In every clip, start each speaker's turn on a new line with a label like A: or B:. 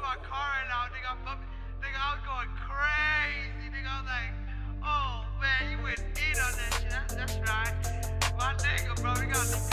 A: in my car right now, nigga. I'm, up, nigga, I was going crazy, nigga. I was like, oh man, you went in on that shit. That's, that's right. My nigga, bro, we got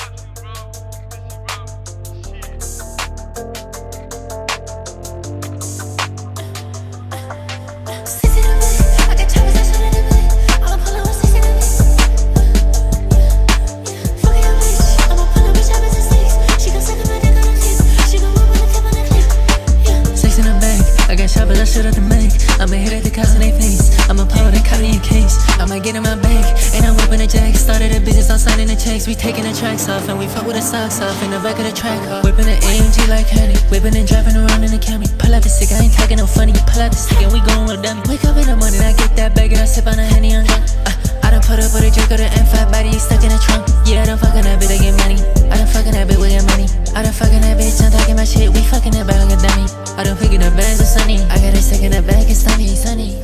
B: Shoppers, I should have to make. I'ma hit at the cops in they face. I'ma the copy in case. I'ma get in my bank, and I'm whipping the jack. Started a business, I'm signing the checks. We taking the tracks off, and we fuck with the socks off in the back of the track. Whipping the AMG like honey, whipping and driving around in the Camry. Pull out the stick, I ain't talking no funny. Pull out the stick, and we going with a dummy. Wake up in the morning, I get that bag, and I sip on a honey on drunk. Uh, I done put up with a drink of the M5 body, stuck in the trunk. Yeah, I done fucking that bitch, I get money. I done fucking that bitch, we get money. I done fucking that bitch, I'm talking my shit, we fucking that bag like a dummy. I done picking the bags with Sunny. I got a stick in the bag, it's sunny, sunny.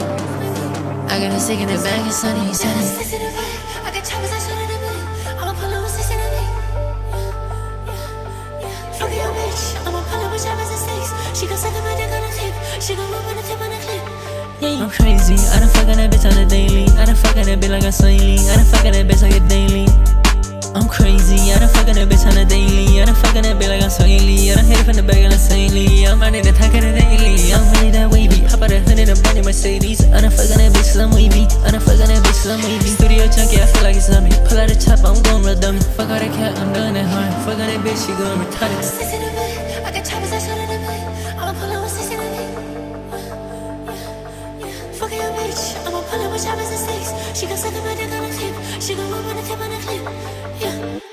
B: I got a stick in the bag, it's sunny, sunny.
C: Six in the way. I got choppers that's on the way. I'ma pull up with six in the. Fuck your bitch. I'ma pull up with choppers and sticks. She gon' suck on my dick on the tip. She gon' move on the tip on the clip. Yeah.
B: I'm crazy. I done fucking that bitch on the daily. I done fucking that bitch like a Lee. 'Cause I'm. Studio junkie, I feel like it's on me. Pull out the chopper, I'm going real dummy. Fuck all that cat, I'm doing it hard. Fuck all that bitch, she going retarded.
C: Six in the way. I got choppers that's on the way. I'ma pull up with six in the mix. Fuck your bitch. I'ma pull up with choppers and sticks. She gon' suck on my dick on the tip. She gon' move on the tip on the clip. Yeah.